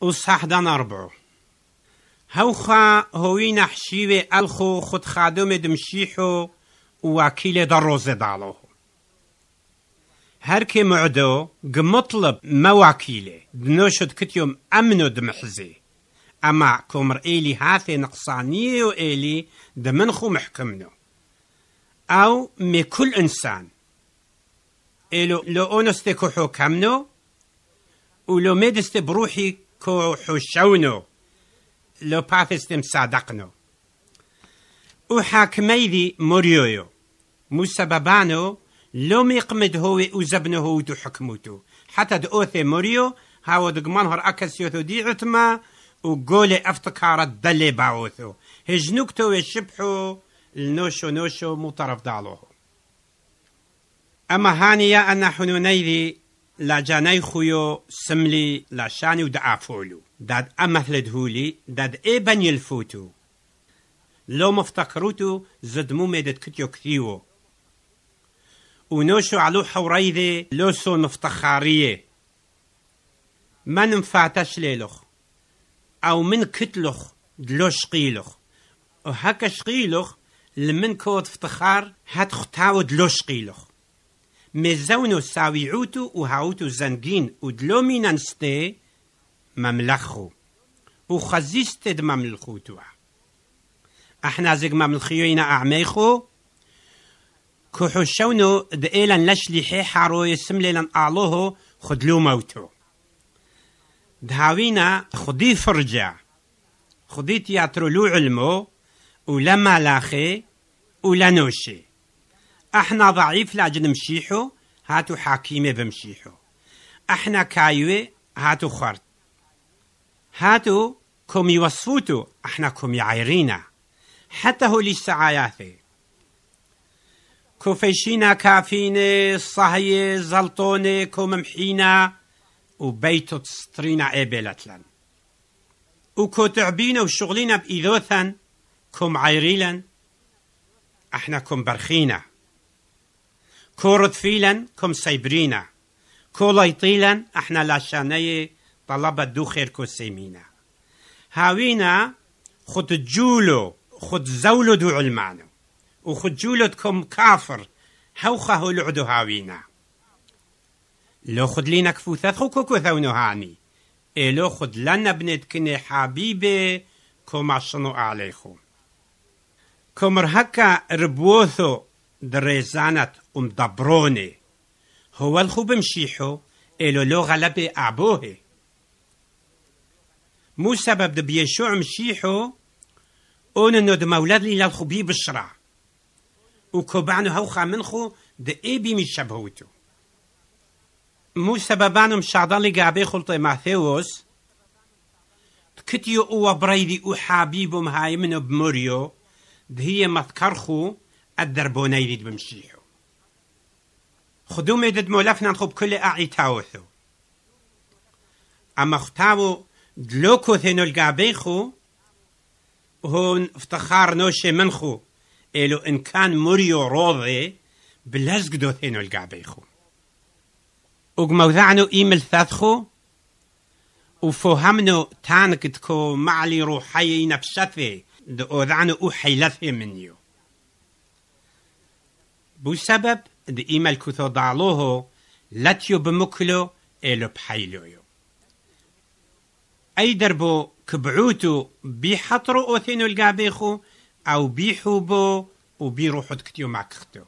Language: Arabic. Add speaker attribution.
Speaker 1: وصحدان أربعو هوخا هوين حشيوي ألخو خد خادم دمشيحو ووكيل دروز دالو. هركي معدو قمطلب مواكيلة دنوشد كتيوم أمنو دمحزي أما كومر إيلي هاثي نقصانية إيلي دمنخو محكمنو أو مي كل إنسان. إلو لو أونستي كو حكمنو ولو ميدستي بروحي كو حشونو لو باثستم صادقنو. وحاكميدي موريويو. مسببانو لو ميقمد هو وزبنه هو دو حكموتو. حتى دؤثي موريو هاو دقمانهر أكسيوثو دي عتما وقولي افتكارت دلي باوثو. هجنوكتو وشبحو النوشو نوشو مو طرف دالوه أما هانيا أنا حنونيذي لا جاني خويو سملي لا شاني ودعافولو داد أمثل دهولي داد إيه بني الفوتو لو مفتكروتو زدمو ميدت كتيو كثيو ونوشو علو حوريذي لوسو مفتخارية ما ننفعتش ليلوخ أو من كتلوخ دلو شقيلوخ وهكا شقيلوخ لمن كود افتخار هات ختاو دلو شقيلوخ مزونو ساويعوتو وهاوتو زنجين ودلو مينان ستي مملخو وخزيستد مملخوتو إحنا زيق مملخيوين اعميخو كحوشونو دئيلا لشلي حي حارو يسملي اعلوه خدلو موتو دهاوينا خدي فرجع خدي تياترو لو علمو ولا ملاخي ولا نوشي أحنا ضعيف لأجل مشيحو هاتو حاكيمة بمشيحو. أحنا كايوة هاتو خرط. هاتو كم يوصفوتو أحنا كم يعيرينا. حتى هو لسه عياثي كوفيشينا كافيني صهي زلطوني كوم محينا وبيتو تسطرينا ايبيلتلن وكو تعبينا وشغلينا بإيذوثا كوم عيريلا أحنا كوم برخينا. كو رثفيلا كوم سيبرينا. كو ليطيلا أحنا لاشاني طلبت دو خير كو سيمينا. هاوينا خد جولو خد زولو دو علمانو. وخد جولتكم كافر هوخه هو لعدو هاوينا. لو خد لينا كفوثة كوكو ثونو هاني. إلو خد لنا بنت كني حبيبي كما شنو عليكم. كمر هكا ربوثو دريزانت ام دبروني هو الخوب مشيحو إلو لو غلبي أعبوه مو سبب دبيشوع مشيحو اون انو د مولد لي للخبي بشرع وكوبانو هوخا منخو د ايبي مي شبهوتو. مو سببانو مشعدان لي قابي خلطي ماثيوس كتيو أو بريدي أو حبيبو مهاي منو بموريو دهي مذكرخو الدربوني دي بمشيحو خدو ميدد مولفنا نخوب كل اعي تاوثو اما ختاو دلوكو ثينو القابيخو هون افتخار نوشي منخو إلو إن كان مريو روضي بلزق دو ثينو القابيخو وقموذعنو إيمل ثاثخو وفهمنو تانكتكو معلي روحي نفسثي دو أوذعنو أو حيلثي منيو بو إيمل كثو ضعلوهو لاتيو بمكلو إلو بحيلويو أي دربو كبعوتو بيحطرو أوثينو القابيخو أو بيحوبو وبيروحو تكتيو معكختو